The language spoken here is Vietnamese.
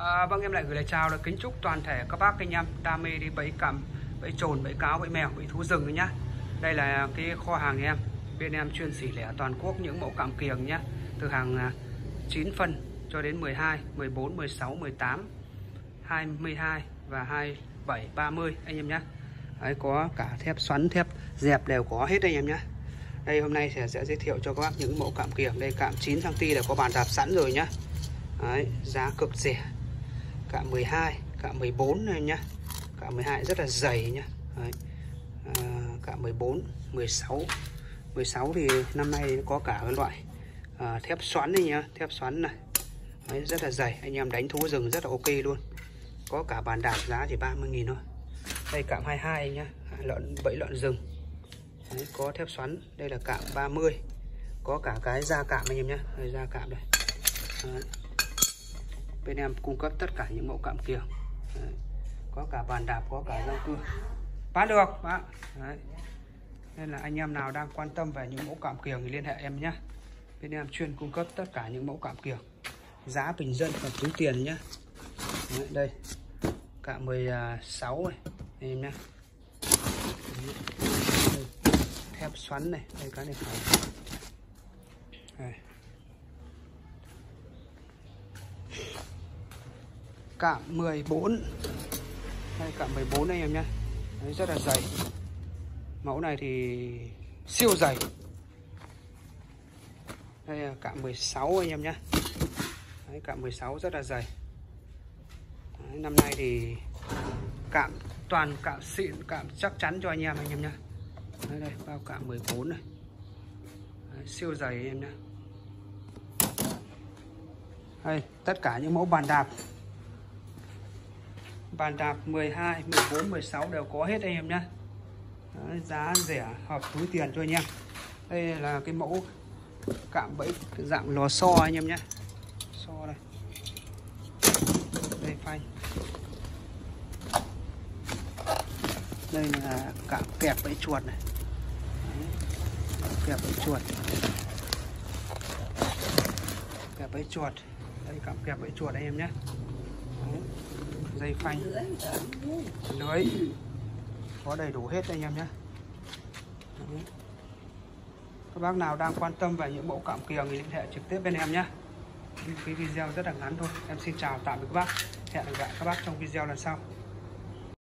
À, vâng em lại gửi lời chào là kính chúc toàn thể các bác anh em đam mê đi bẫy cầm, bẫy trồn, bẫy cáo, bẫy mèo, bẫy thú rừng nhá. Đây là cái kho hàng em. Bên em chuyên xỉ lẻ toàn quốc những mẫu cạm kiềng nhá. Từ hàng à, 9 phân cho đến 12, 14, 16, 18, 22 và 27, 30 anh em nhá. Đấy, có cả thép xoắn, thép dẹp đều có hết anh em nhá. Đây hôm nay sẽ, sẽ giới thiệu cho các bác những mẫu cạm kiềng. Đây cạm 9 cm là có bàn đạp sẵn rồi nhá. Đấy, giá cực rẻ cạ 12 cạ 14 này nhá. Cạ 12 rất là dày nhá. Đấy. À, cạ 14 16 16 thì năm nay có cả cái loại à, thép xoắn này nhá. Thép xoắn này. Đấy, rất là dày. Anh em đánh thú rừng rất là ok luôn. Có cả bàn đạp giá chỉ 30.000 thôi. Đây cạm 22 nhá. Lợn bẫy lợn rừng. Đấy, có thép xoắn. Đây là cạm 30 có cả cái da cạm anh em nhá. Đây da cạm đây. Đấy bên em cung cấp tất cả những mẫu cạm kiềng Đấy. có cả bàn đạp có cả rau cưa bán được bạn Đấy. nên là anh em nào đang quan tâm về những mẫu cạm kiềng thì liên hệ em nhé. Bên em chuyên cung cấp tất cả những mẫu cạm kiềng giá bình dân và túi tiền nhé. Đấy, đây. Cạm 16 này em nhé. Thép xoắn này đây cái này phải. Đây. Cạm 14 đây cạm 14 anh em nhé. Đấy, rất là dày. Mẫu này thì siêu dày. Đây là cạm 16 anh em nhé. Đấy, cạm 16 rất là dày. Đấy, năm nay thì cạm toàn cạm xịn cạm chắc chắn cho anh em anh em nhé. Đây, đây bao cạm 14 này Đấy, siêu dày anh em nhé. Đây tất cả những mẫu bàn đạp bàn đạp 12 14 16 đều có hết anh em nhé giá rẻ, hợp túi tiền cho anh em. Đây là cái mẫu cạm bẫy dạng lò xo anh em nhé xo đây. Đây, phanh. Đây là cạm kẹp bẫy chuột này. Kẹp bẫy chuột. Kẹp bẫy chuột. Đây, cạm kẹp bẫy chuột anh em nhé dây phanh. Lưới. Có đầy đủ hết anh em nhé. Các bác nào đang quan tâm về những mẫu cảm kiềng thì liên hệ trực tiếp bên em nhé. Cái video rất là ngắn thôi. Em xin chào tạm biệt các bác. Hẹn gặp lại các bác trong video lần sau.